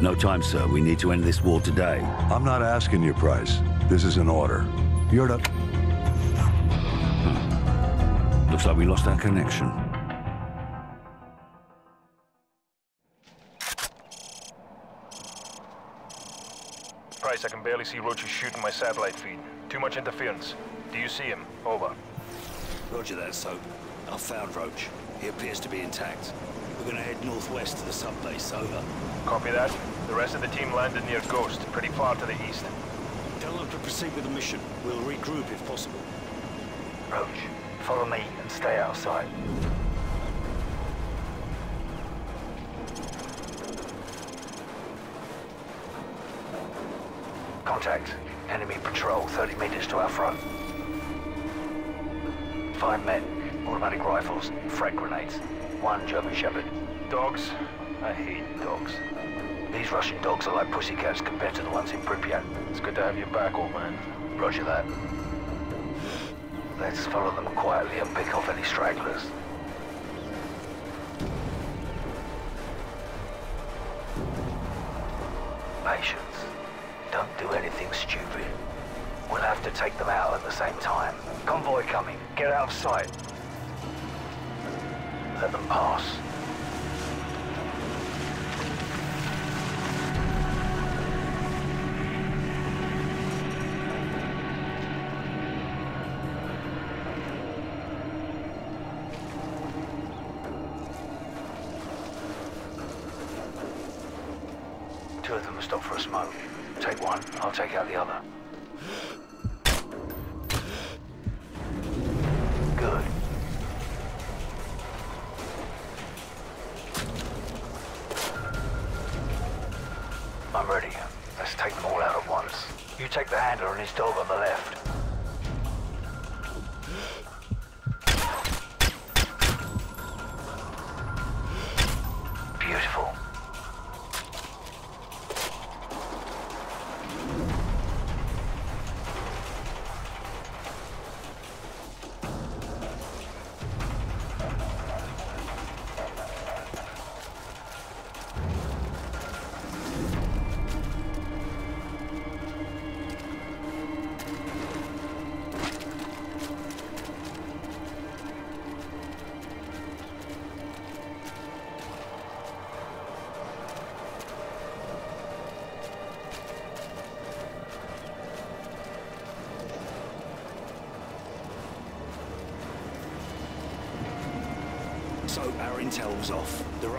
No time, sir. We need to end this war today. I'm not asking you, Price. This is an order. You're to... Hmm. Looks like we lost our connection. Price, I can barely see Roach's shooting my satellite feed. Too much interference. Do you see him? Over. Roger that, Soap. I've found Roach. He appears to be intact. We're gonna head northwest to the subbase, over. Copy that. The rest of the team landed near Ghost, pretty far to the east. Tell them to proceed with the mission. We'll regroup if possible. Roach, follow me and stay outside. Contact. Enemy patrol 30 meters to our front. Five men, automatic rifles, frag grenades. One German Shepherd. Dogs? I hate dogs. These Russian dogs are like pussycats compared to the ones in Pripyat. It's good to have you back, old man. Roger that. Let's follow them quietly and pick off any stragglers. Patience. Don't do anything stupid. We'll have to take them out at the same time. Convoy coming. Get out of sight. Let them pass.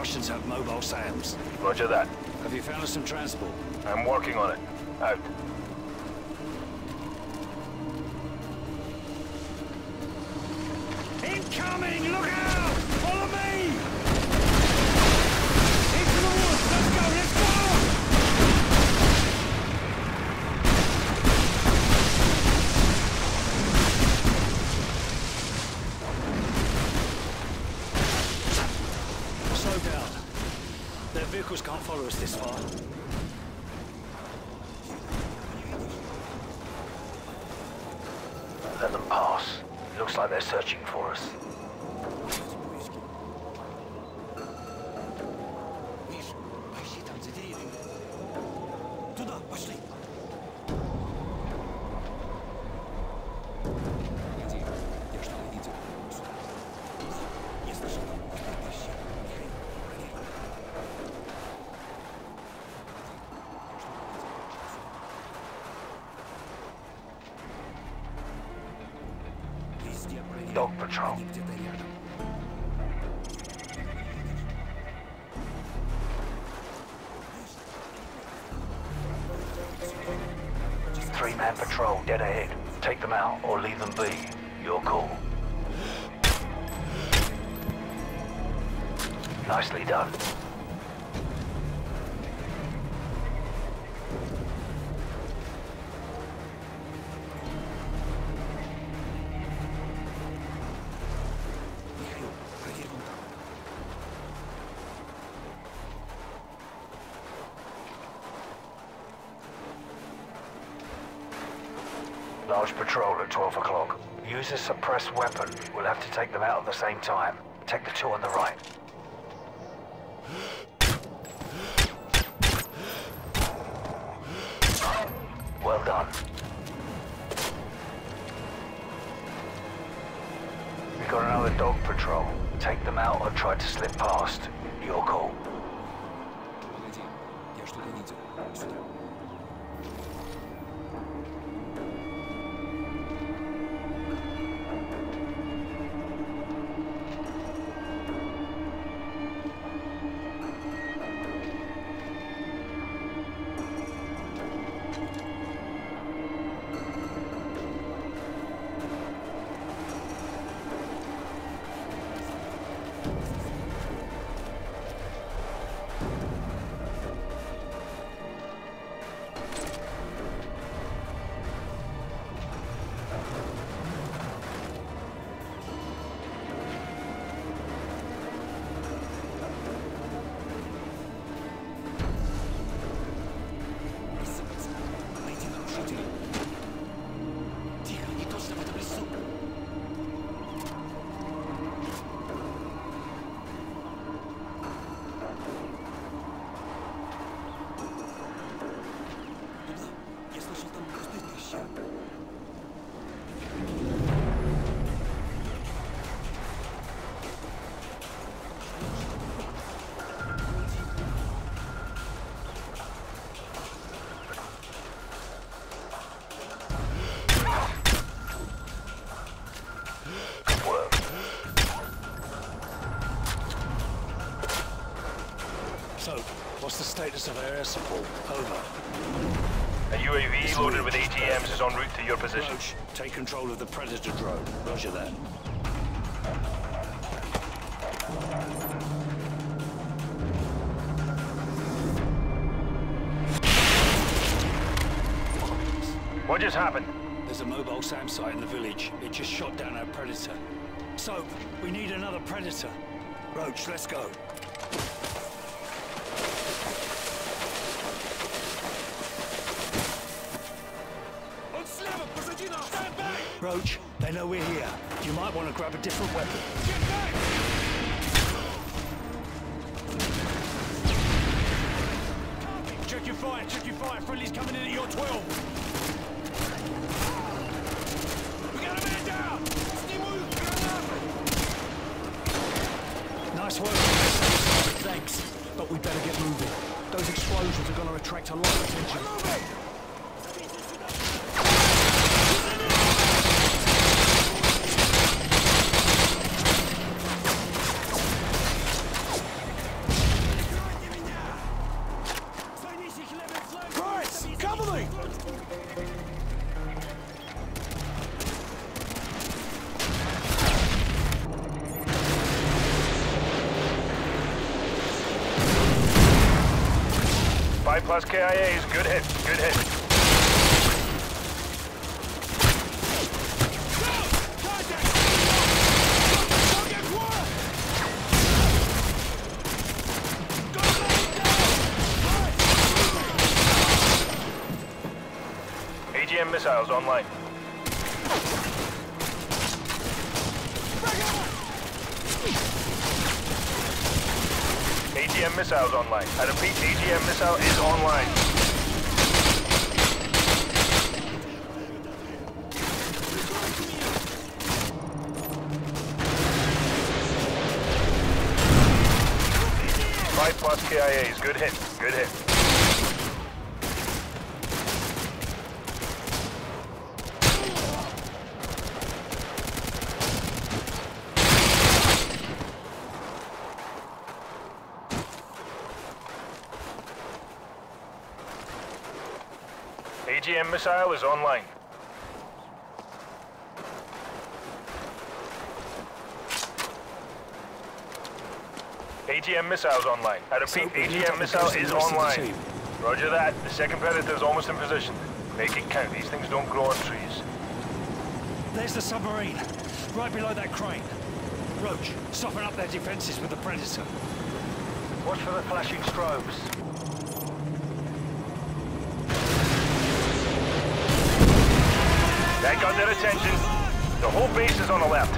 Russians have mobile SAMs. Roger that. Have you found us some transport? I'm working on it. Three-man patrol dead ahead. Take them out or leave them be. Your call. Nicely done. Weapon. We'll have to take them out at the same time. Of our air support? Over. A UAV loaded with AGMs is en route to your position. Roach, take control of the Predator drone. Roger that. What just happened? There's a mobile SAM site in the village. It just shot down our Predator. So, we need another Predator. Roach, let's go. Know we're here. You might want to grab a different weapon. Get back! Check your fire, check your fire. Friendly's coming in at your 12. AGM missile is online. AGM missiles online. I repeat, AGM missile is rest of the online. Roger that. The second predator is almost in position. Make it count. These things don't grow on trees. There's the submarine, right below that crane. Roach, soften up their defenses with the Predator. Watch for the flashing strobes. That got their attention. The whole base is on the left.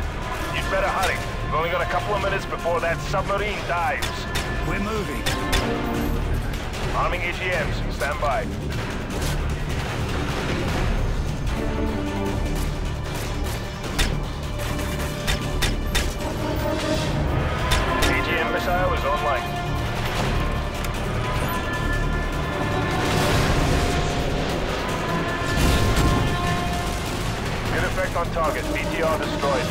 You'd better hurry. We've only got a couple of minutes before that submarine dives. We're moving. Arming AGMs. Stand by. AGM missile is online. Good on target. BTR destroyed.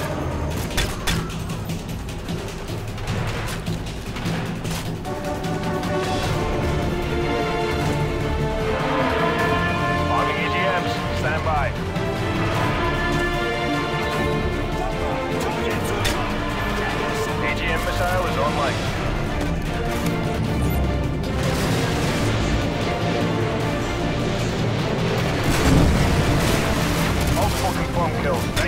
Missile is online. Multiple confirmed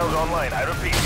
AGM online. I repeat,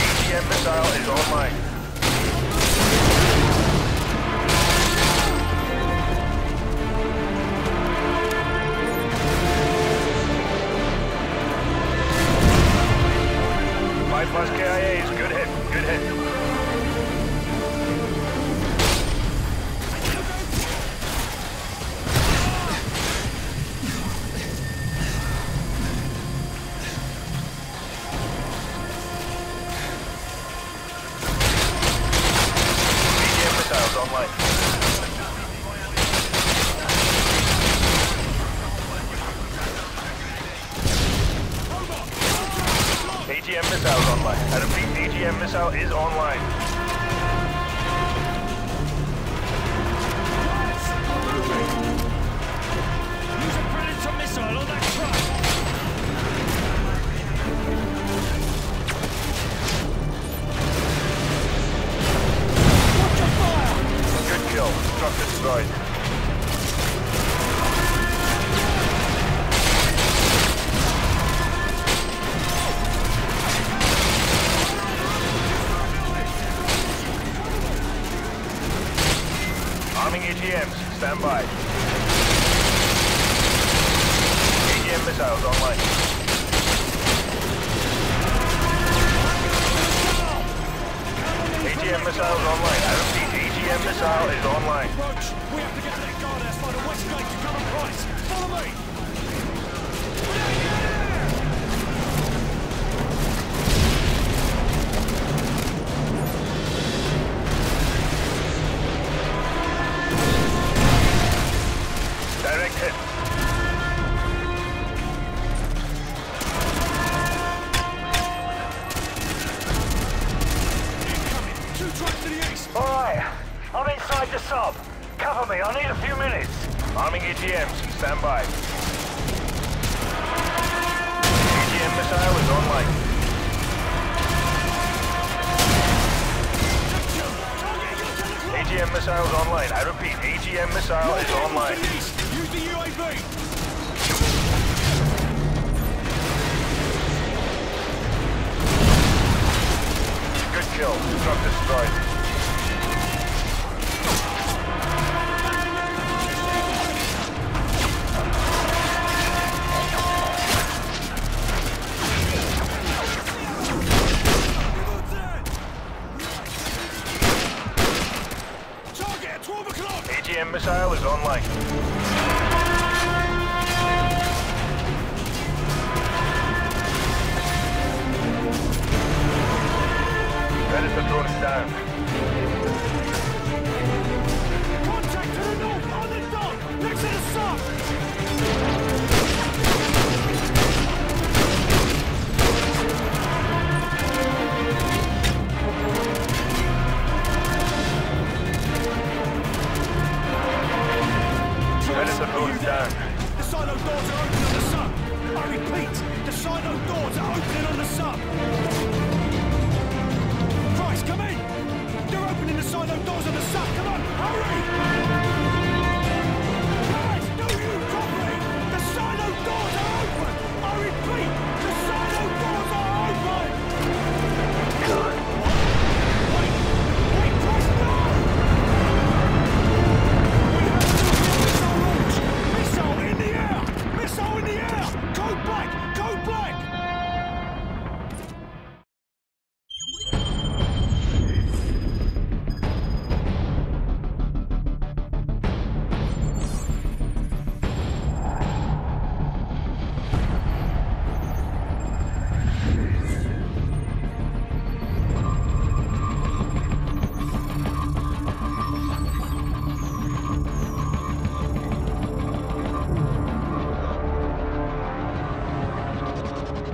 AGM missile is online. I repeat, AGM missile is online. Use the UAV! Good kill. Truck destroyed. Missile is online. Predator drone is down. だ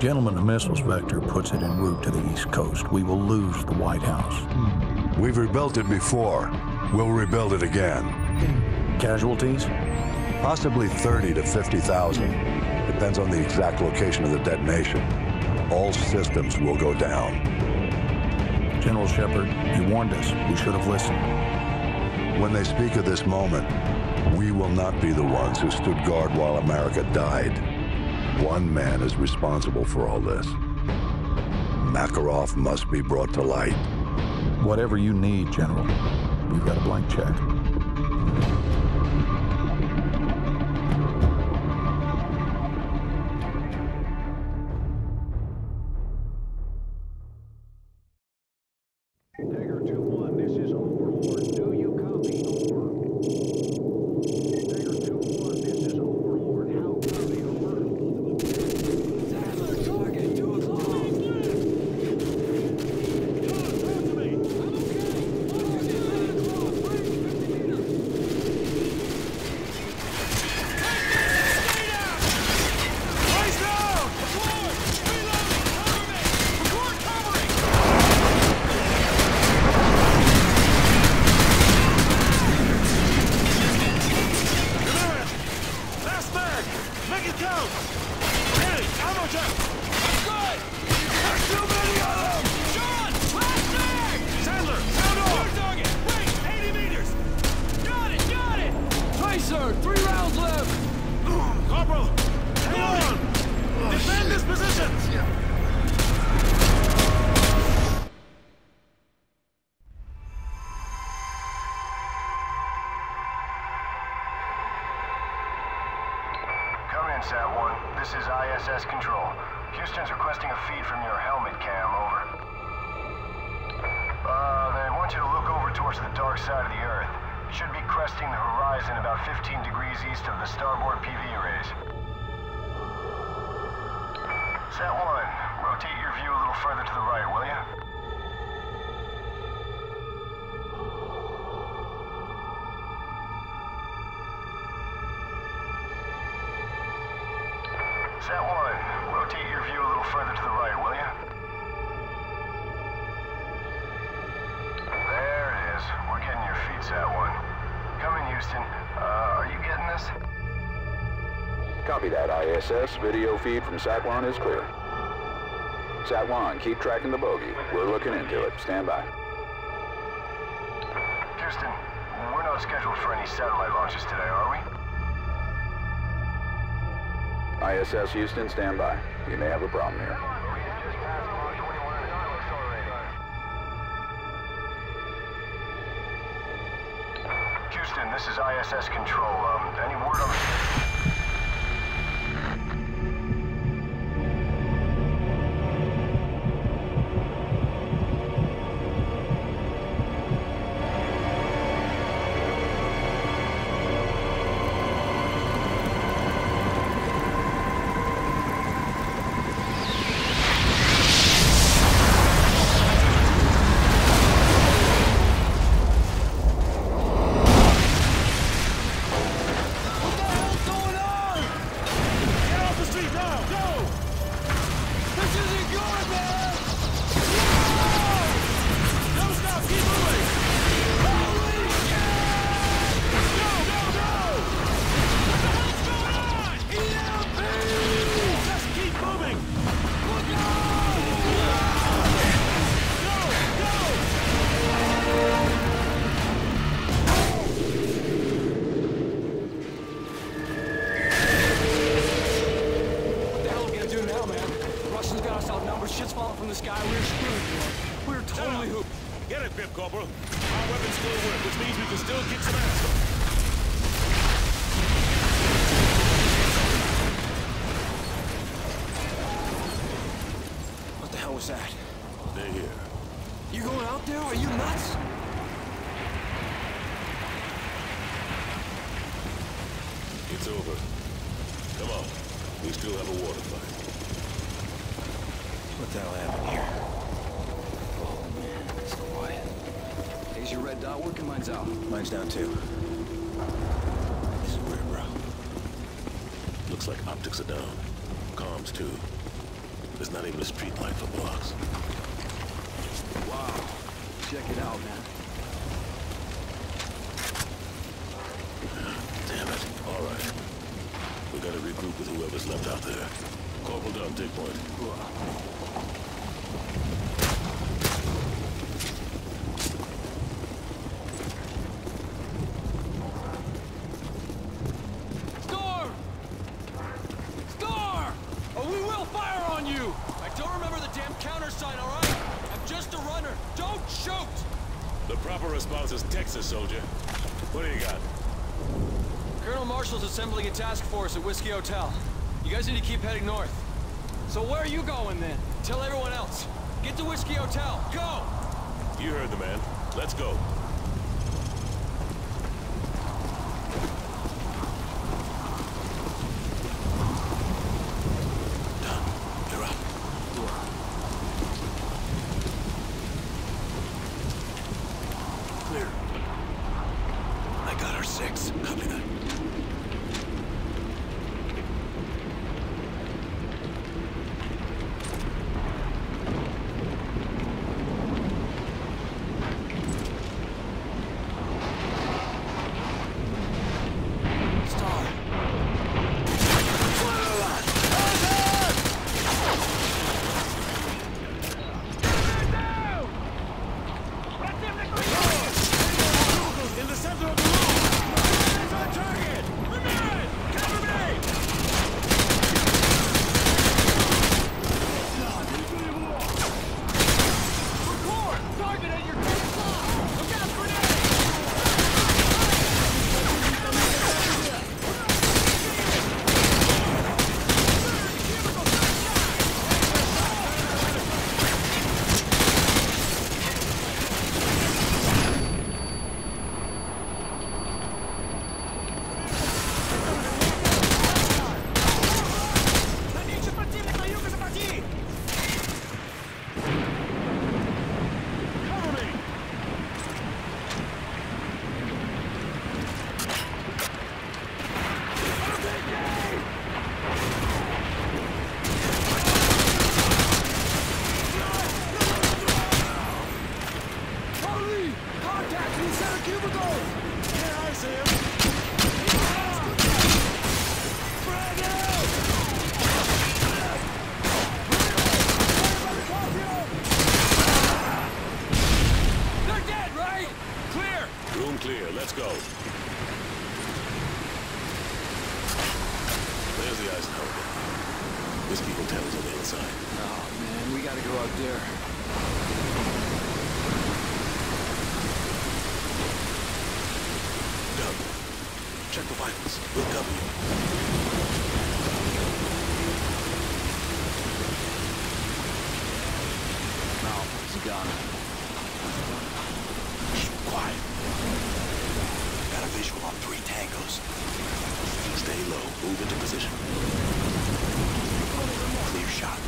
Gentlemen, the missiles vector puts it en route to the East Coast. We will lose the White House. We've rebuilt it before. We'll rebuild it again. Casualties? Possibly 30 to 50,000. Depends on the exact location of the detonation. All systems will go down. General Shepard, you warned us. We should have listened. When they speak of this moment, we will not be the ones who stood guard while America died. One man is responsible for all this. Makarov must be brought to light. Whatever you need, General. We've got a blank check. video feed from Satwan is clear. Satwan, keep tracking the bogey. We're looking into it. Stand by. Houston, we're not scheduled for any satellite launches today, are we? ISS Houston, stand by. You may have a problem here. Houston, this is ISS Control. Um, any word on... down too. The proper response is Texas, soldier. What do you got? Colonel Marshall's assembling a task force at Whiskey Hotel. You guys need to keep heading north. So where are you going then? Tell everyone else. Get to Whiskey Hotel. Go! You heard the man. Let's go. check the vitals. We'll cover you. Now, he's gone. Keep quiet. Got a visual on three tangos. Stay low. Move into position. Clear shot.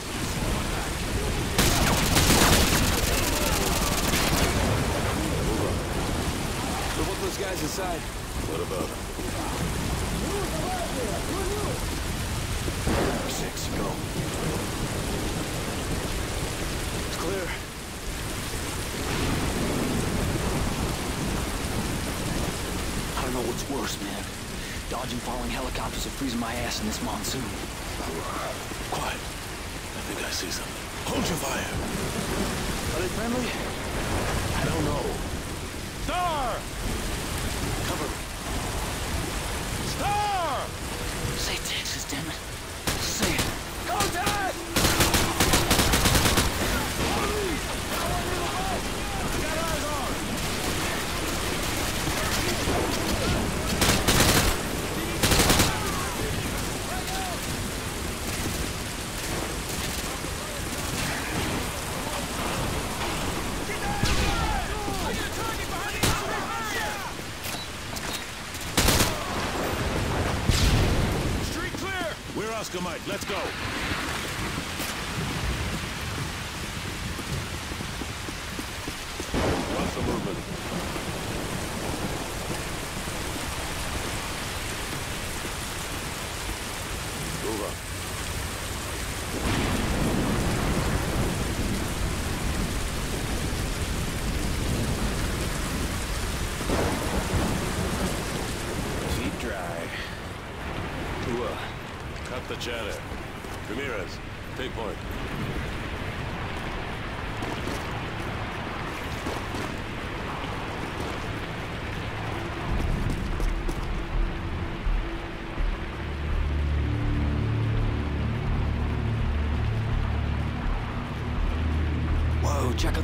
Move up. So what those guys inside? helicopters are freezing my ass in this monsoon. Escamite. Let's go.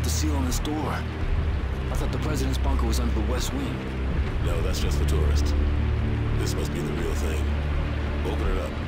the seal on this door. I thought the President's bunker was under the West Wing. No, that's just the tourists. This must be the real thing. Open it up.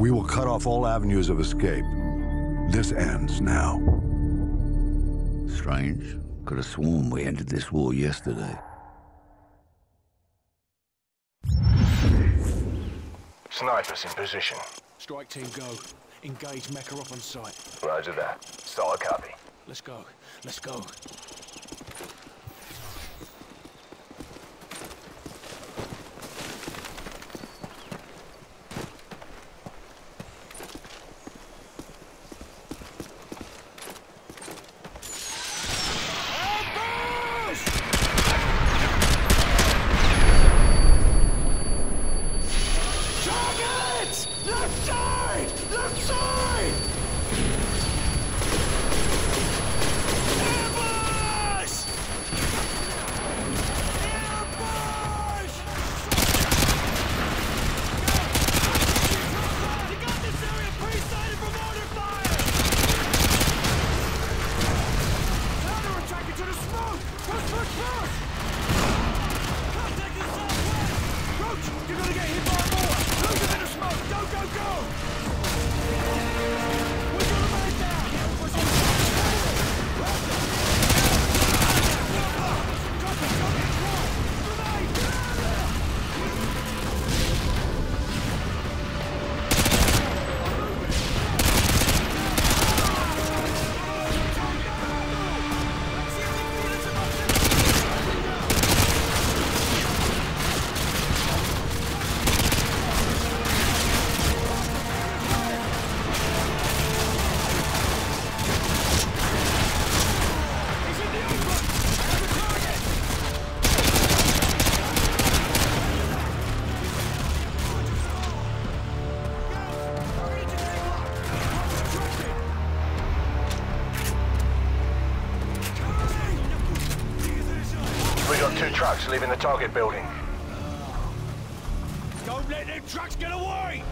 We will cut off all avenues of escape. This ends now. Strange. Could have sworn we ended this war yesterday. Snipers in position. Strike team go. Engage Makarov on sight. Roger that. Solid copy. Let's go. Let's go. Leaving the target building. Don't let them trucks get away!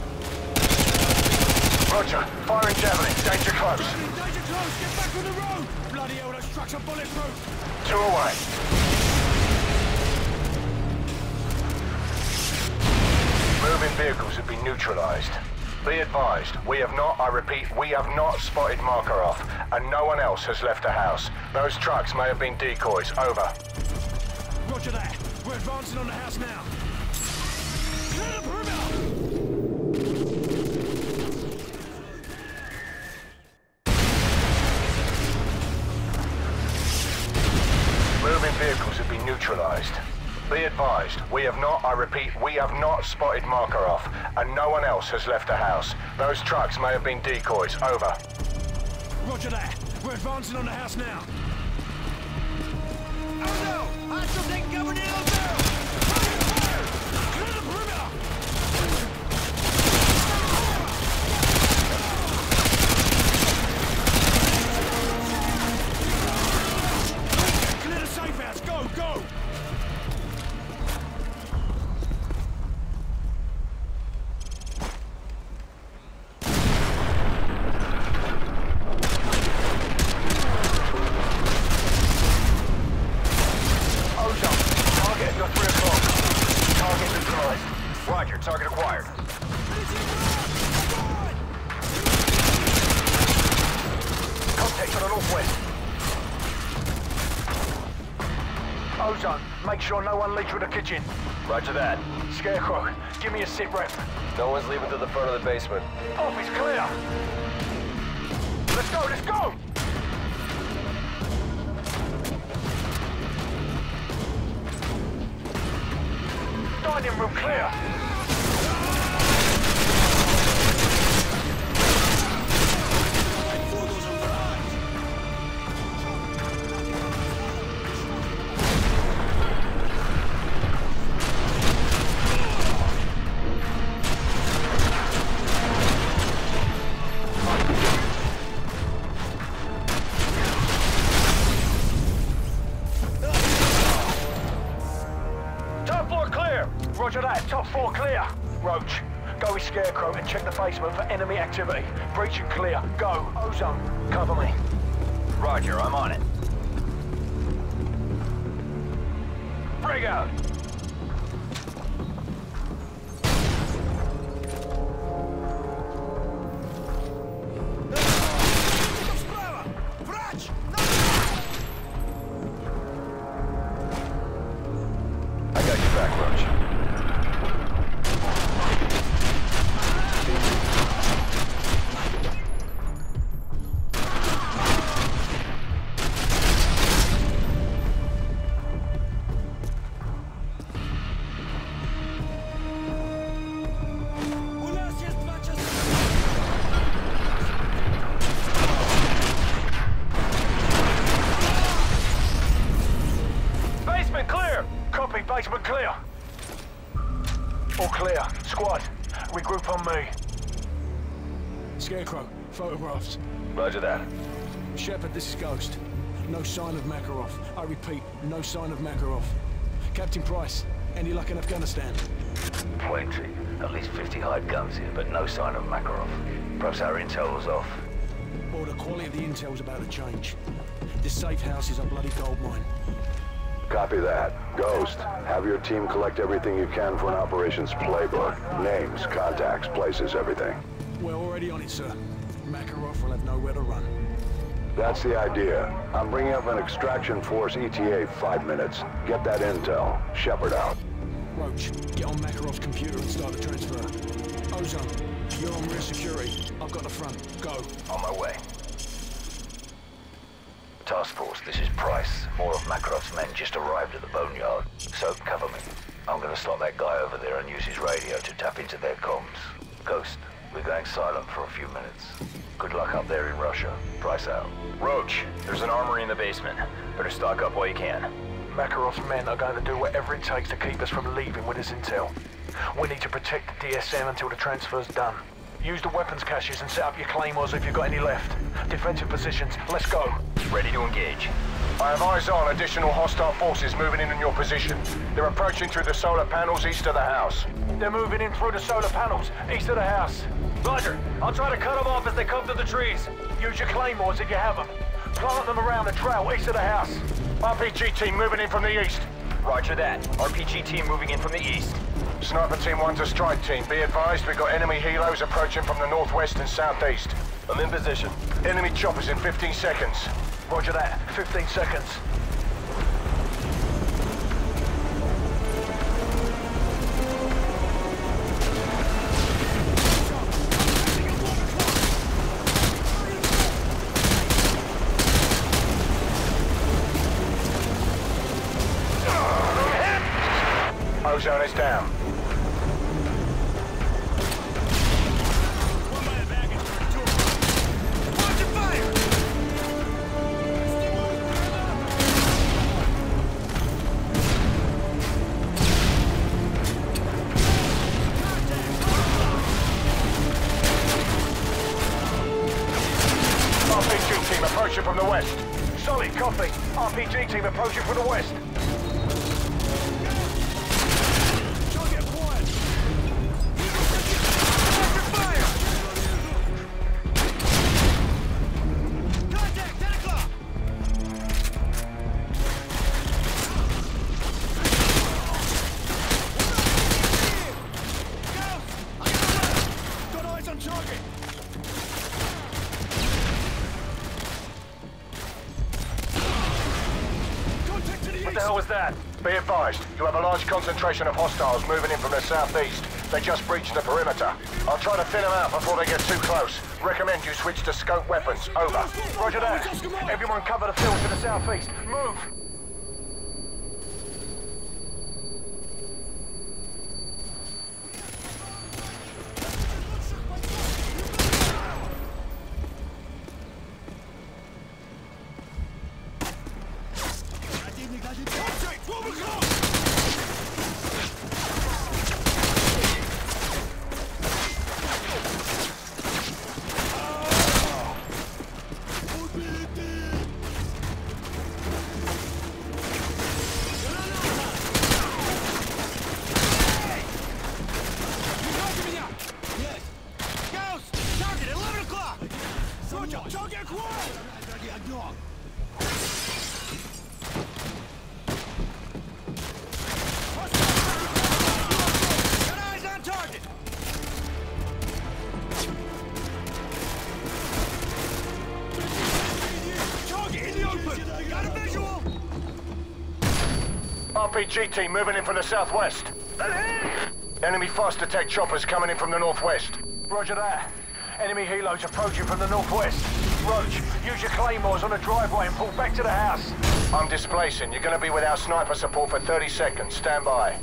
Roger. Firing javelin. Danger close. Danger close! Get back on the road! Bloody hell, those trucks are bulletproof! Two away. Moving vehicles have been neutralized. Be advised, we have not, I repeat, we have not spotted Makarov, and no one else has left the house. Those trucks may have been decoys. Over. Roger that. We're advancing on the house now. Clear the perimeter! Moving vehicles have been neutralized. Be advised, we have not, I repeat, we have not spotted Makarov, and no one else has left the house. Those trucks may have been decoys. Over. Roger that. We're advancing on the house now. Oh no! Hostile taking cover near those clear. Go. Ozone, this is Ghost. No sign of Makarov. I repeat, no sign of Makarov. Captain Price, any luck in Afghanistan? Plenty. At least 50 hide guns here, but no sign of Makarov. Perhaps our intel was off. Well, the quality of the intel's about to change. This safe house is a bloody gold mine. Copy that. Ghost, have your team collect everything you can for an operations playbook. Names, contacts, places, everything. We're already on it, sir. Makarov will have nowhere to run. That's the idea. I'm bringing up an extraction force ETA five minutes. Get that intel. Shepard out. Roach, get on Makarov's computer and start the transfer. Ozone, you're on rear security. I've got the front. Go. On my way. Task Force, this is Price. More of Makarov's men just arrived at the boneyard. So cover me. I'm gonna slot that guy over there and use his radio to tap into their comms. Ghost, we're going silent for a few minutes. Good luck up there in Russia. Price out. Roach, there's an armory in the basement. Better stock up while you can. Makarov's men are going to do whatever it takes to keep us from leaving with this intel. We need to protect the DSM until the transfer's done. Use the weapons caches and set up your claymores if you've got any left. Defensive positions, let's go. Ready to engage. I have eyes on additional hostile forces moving in on your position. They're approaching through the solar panels east of the house. They're moving in through the solar panels east of the house. Roger. I'll try to cut them off as they come through the trees. Use your claymores if you have them. Plant them around the trail east of the house. RPG team moving in from the east. Roger that. RPG team moving in from the east. Sniper team one's a strike team. Be advised, we've got enemy helos approaching from the northwest and southeast. I'm in position. Enemy choppers in 15 seconds. Roger that. 15 seconds. Concentration of hostiles moving in from the southeast. They just breached the perimeter. I'll try to thin them out before they get too close. Recommend you switch to scope weapons. Over. Roger that. Everyone cover the field to the southeast. RPG team moving in from the southwest. Enemy fast attack choppers coming in from the northwest. Roger that. Enemy helos approaching from the northwest. Roach, use your claymores on the driveway and pull back to the house. I'm displacing. You're gonna be without sniper support for 30 seconds. Stand by.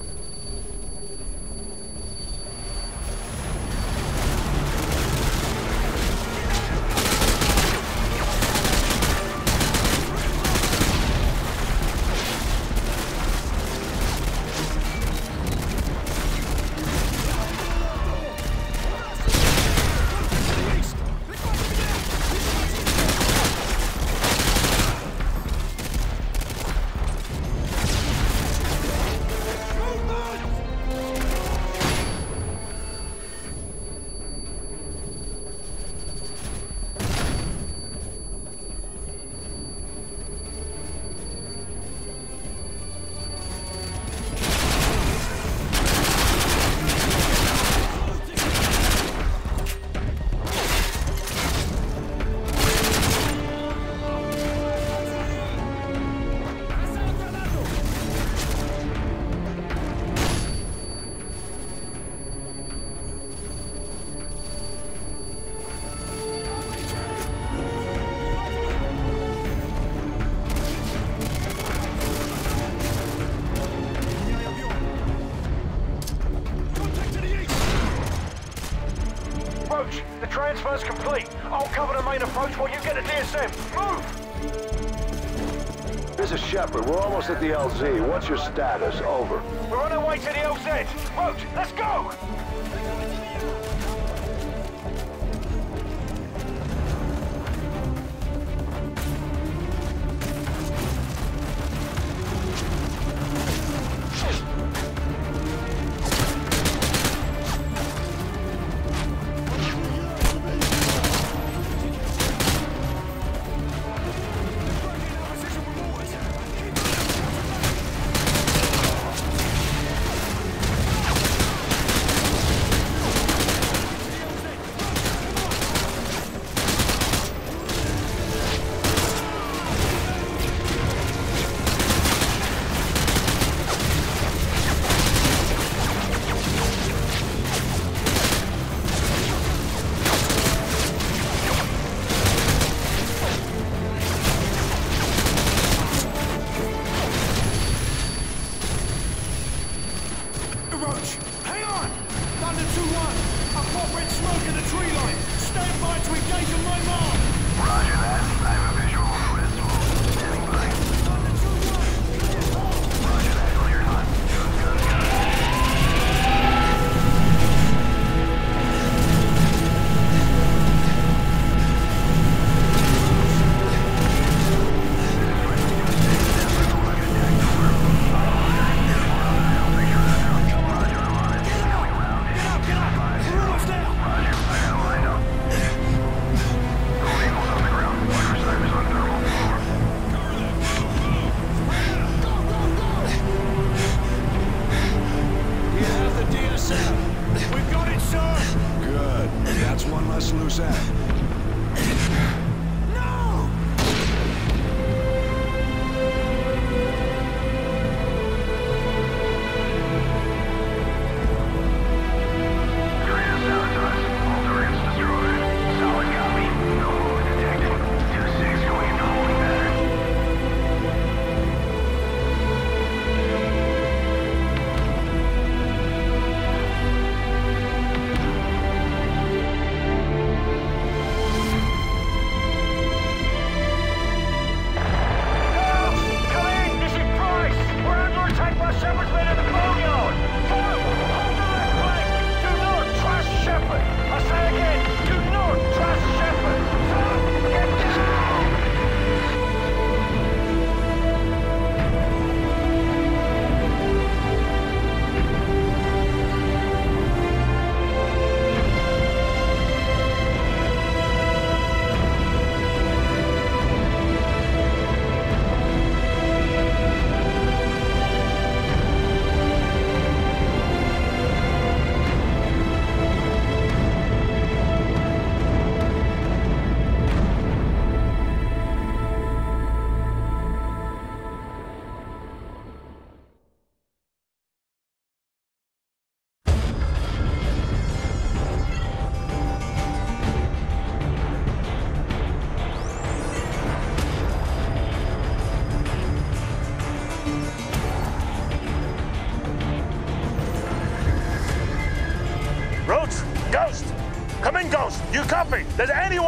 What's your status?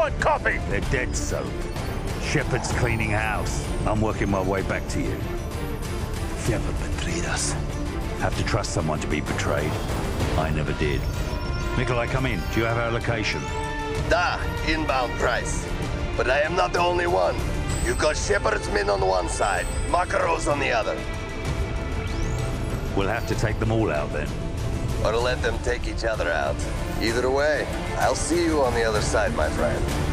Does anyone copy? They're dead, so. Shepard's cleaning house. I'm working my way back to you. Shepard betrayed us. Have to trust someone to be betrayed. I never did. Nikolai, come in. Do you have our location? Da, inbound price. But I am not the only one. You've got Shepard's men on one side, Makarov's on the other. We'll have to take them all out then. Or let them take each other out. Either way, I'll see you on the other side, my friend.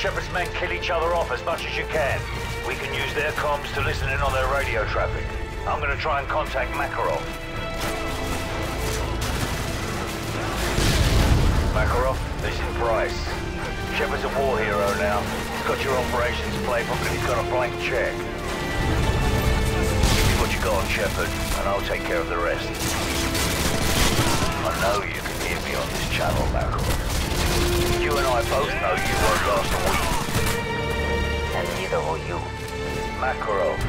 Shepard's men kill each other off as much as you can. We can use their comms to listen in on their radio traffic. I'm gonna try and contact Makarov. Makarov, this is Price. Shepard's a war hero now. He's got your operations playbook and he's got a blank check. Give me what you got on Shepard, and I'll take care of the rest. I know you can hear me on this channel, Makarov. You and I both know you won't last a week. And neither will you. Makarov,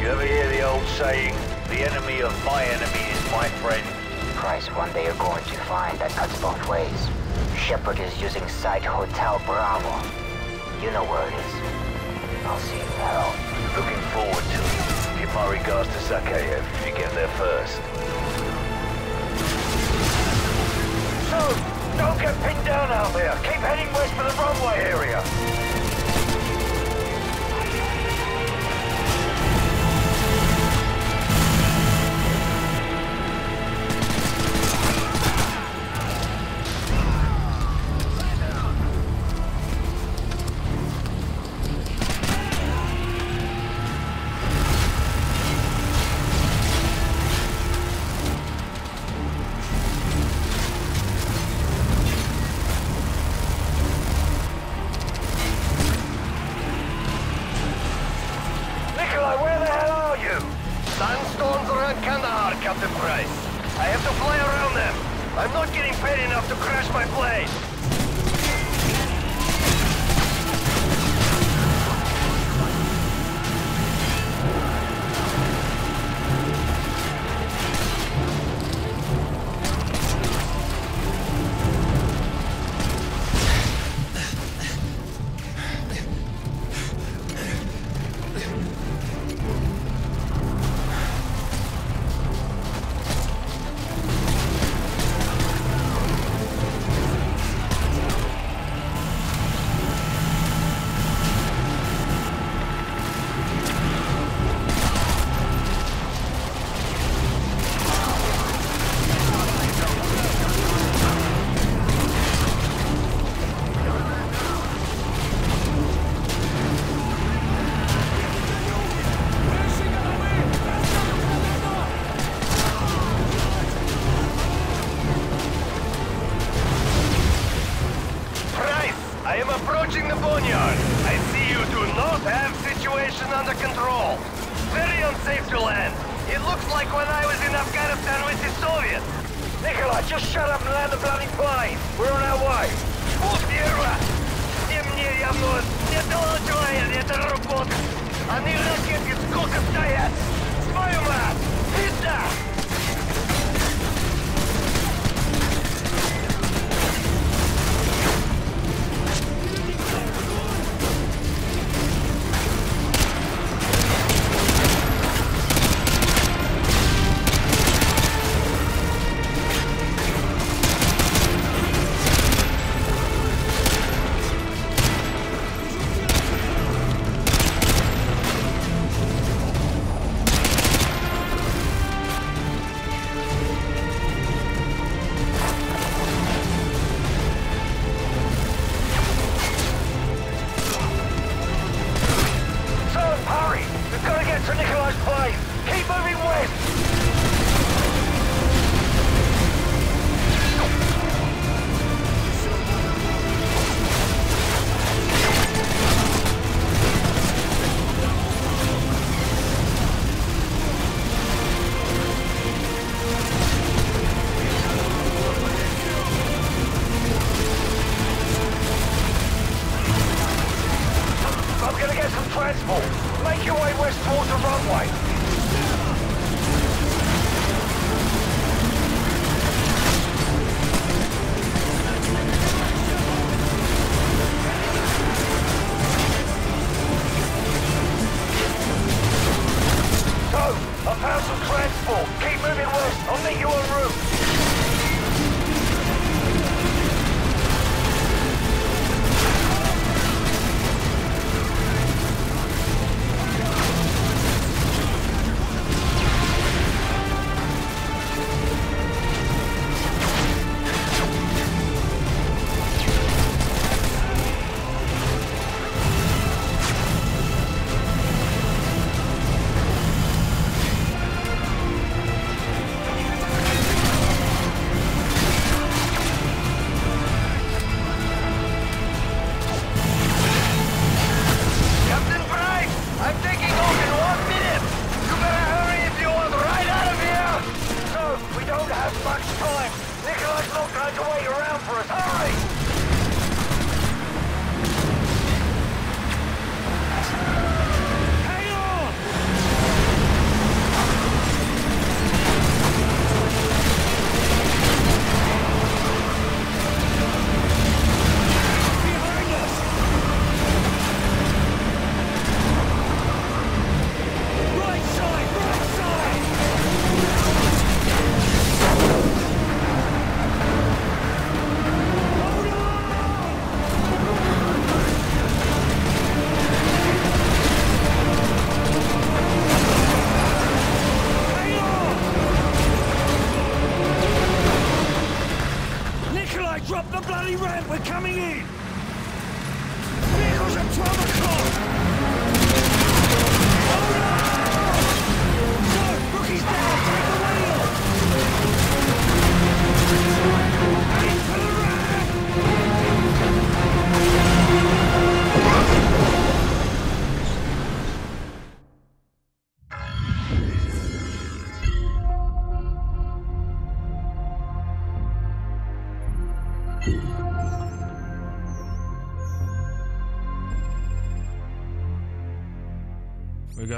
you ever hear the old saying, the enemy of my enemy is my friend? Price, one day you're going to find that cuts both ways. Shepard is using Site Hotel Bravo. You know where it is. I'll see you in hell. Looking forward to it. Give my regards to Zakhaev if you get there first. Get pinned down out there. Keep heading west for the runway area.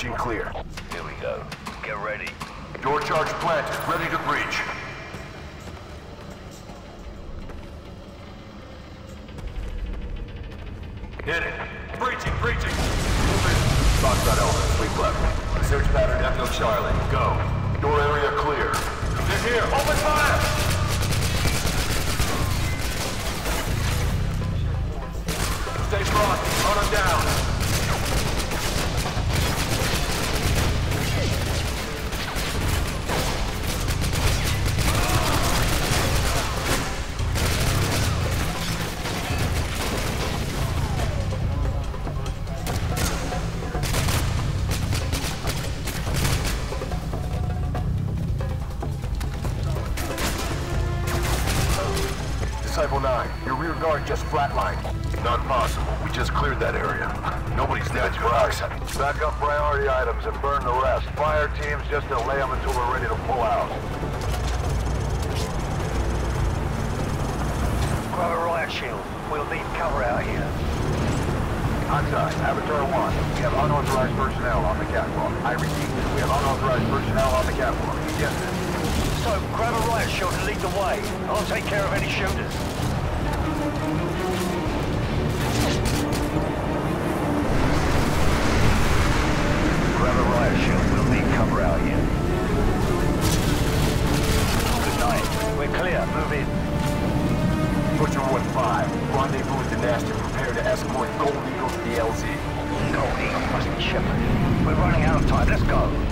Breaching clear. Flatlined. Not possible. We just cleared that area. Nobody's dead. Oxide. Back up priority items and burn the rest. Fire teams just delay them until we're ready to pull out. Grab a riot shield. We'll need cover out here. Oxide, Avatar 1, we have unauthorized personnel on the catwalk. I repeat, we have unauthorized personnel on the catwalk. Yes, sir. So, grab a riot shield and lead the way. I'll take care of any shooters. Riot shield. We'll need cover out here. Good night. We're clear. Move in. Butcher 1-5, rendezvous with the Nasty. Prepare to escort Gold Eagle to the LZ. Gold Eagle must be Shepherd. We're running out of time. Let's go.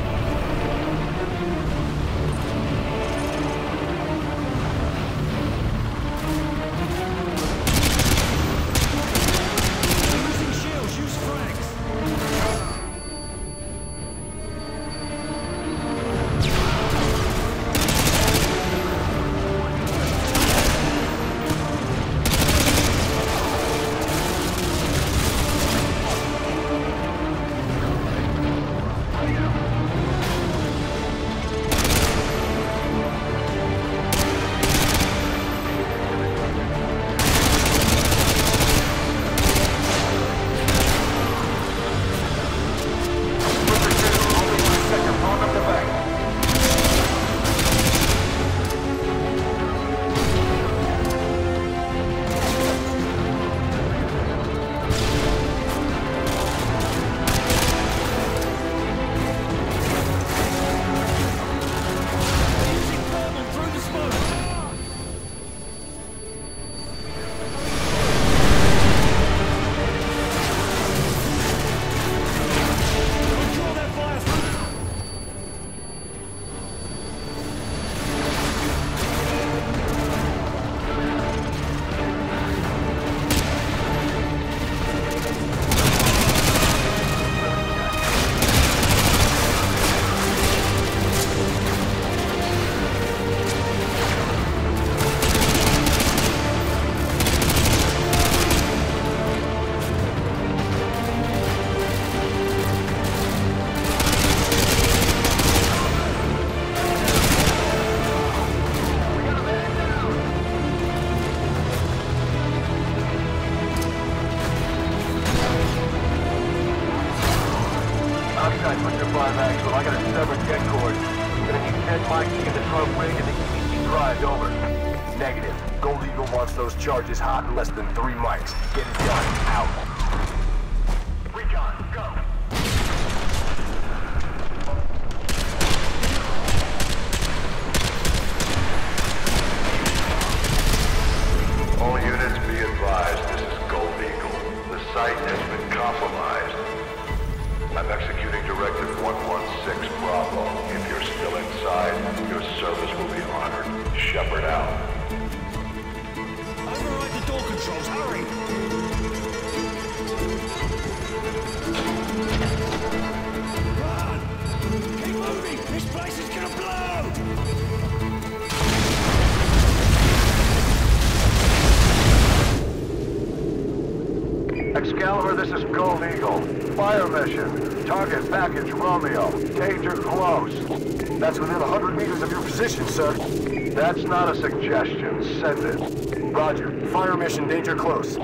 That's not a suggestion. Send it. Roger. Fire mission, danger close.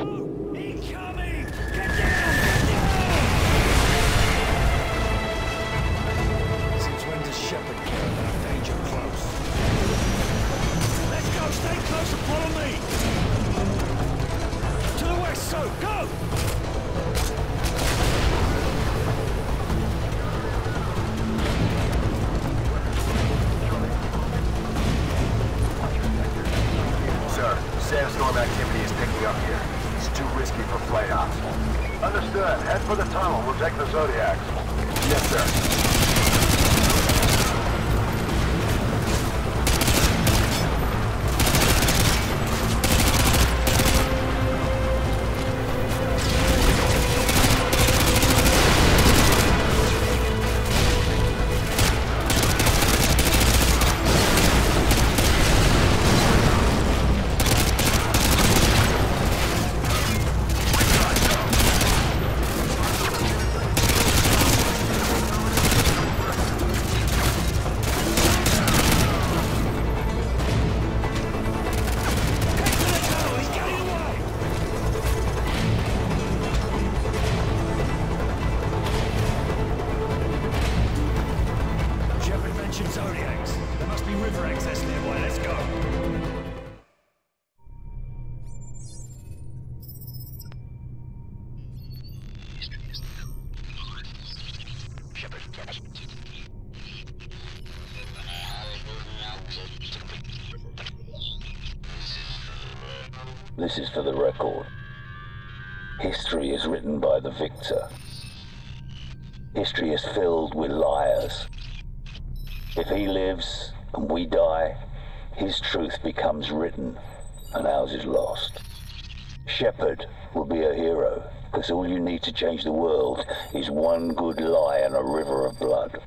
Change the world is one good lie and a river of blood.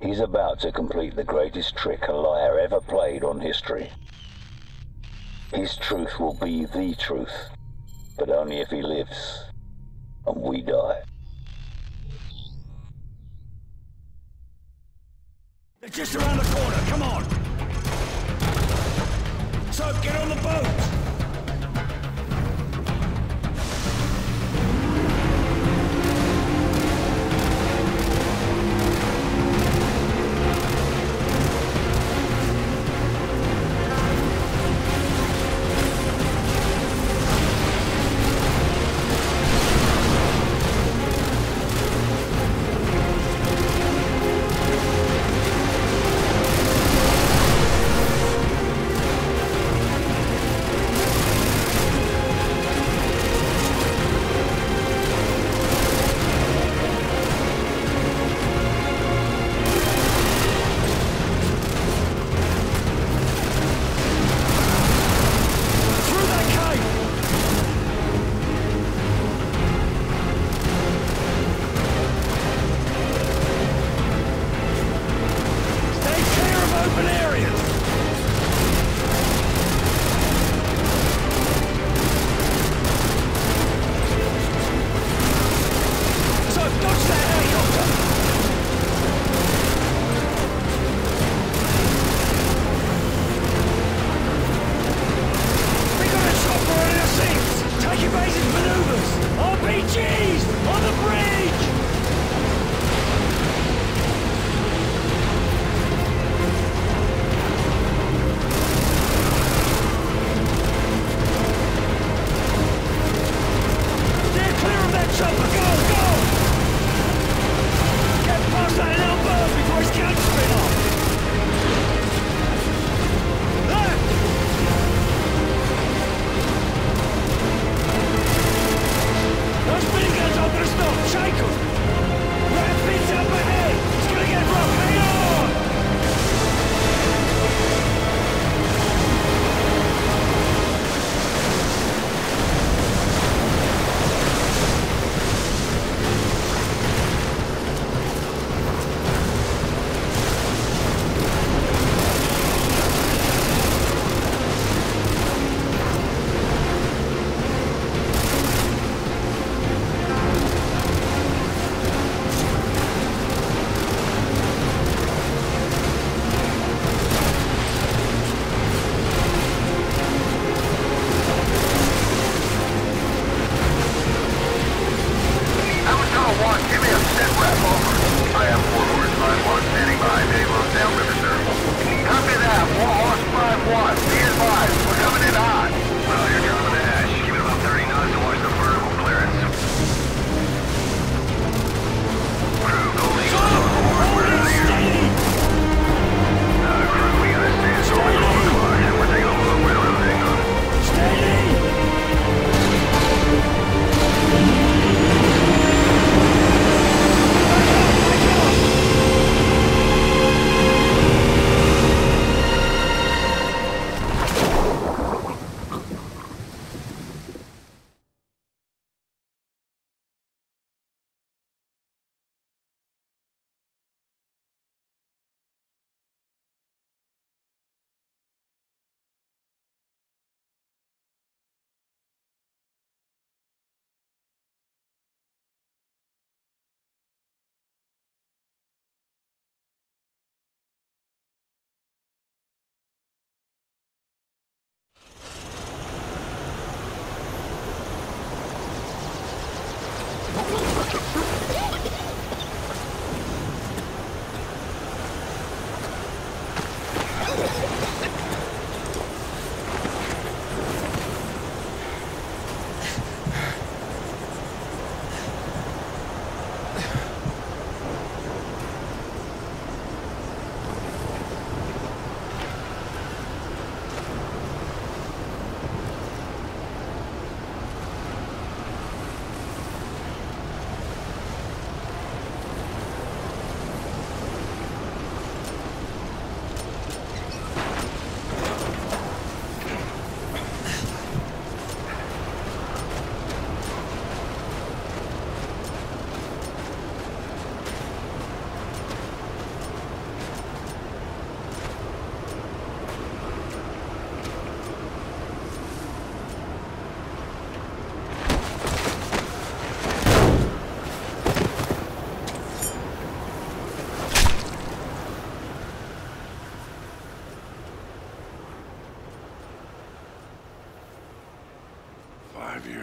He's about to complete the greatest trick a liar ever played on history. His truth will be the truth, but only if he lives and we die. They're just around the corner. Come on. So get on the boat.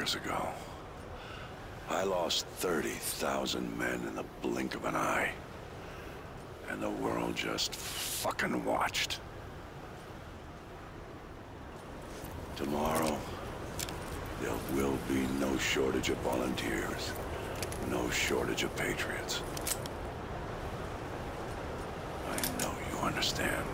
Years ago. I lost 30,000 men in the blink of an eye. And the world just fucking watched. Tomorrow, there will be no shortage of volunteers. No shortage of patriots. I know you understand.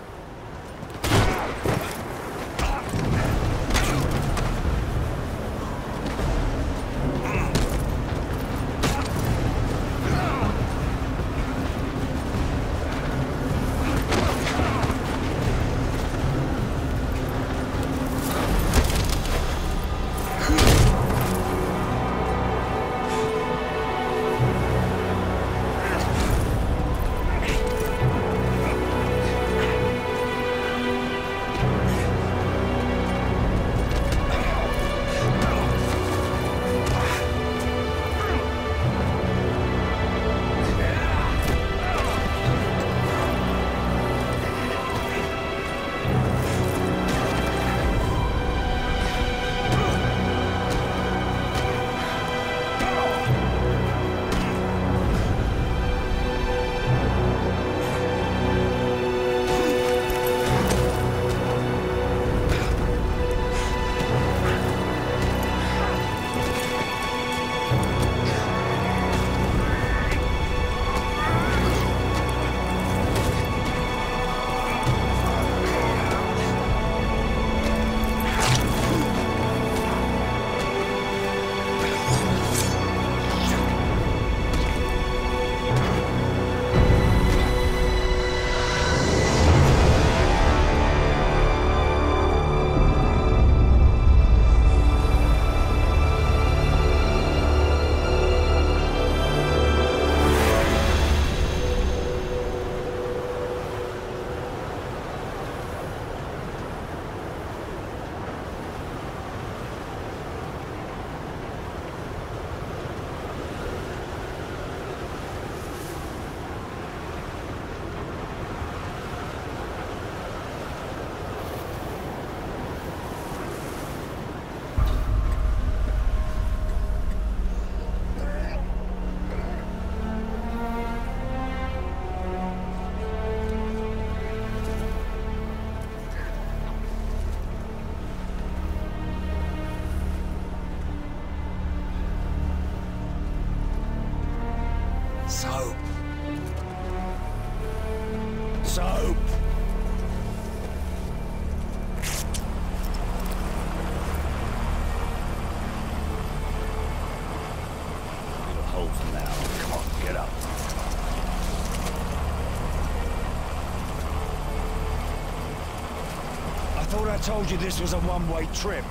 Told you this was a one-way trip.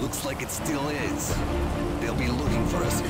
Looks like it still is. They'll be looking for us,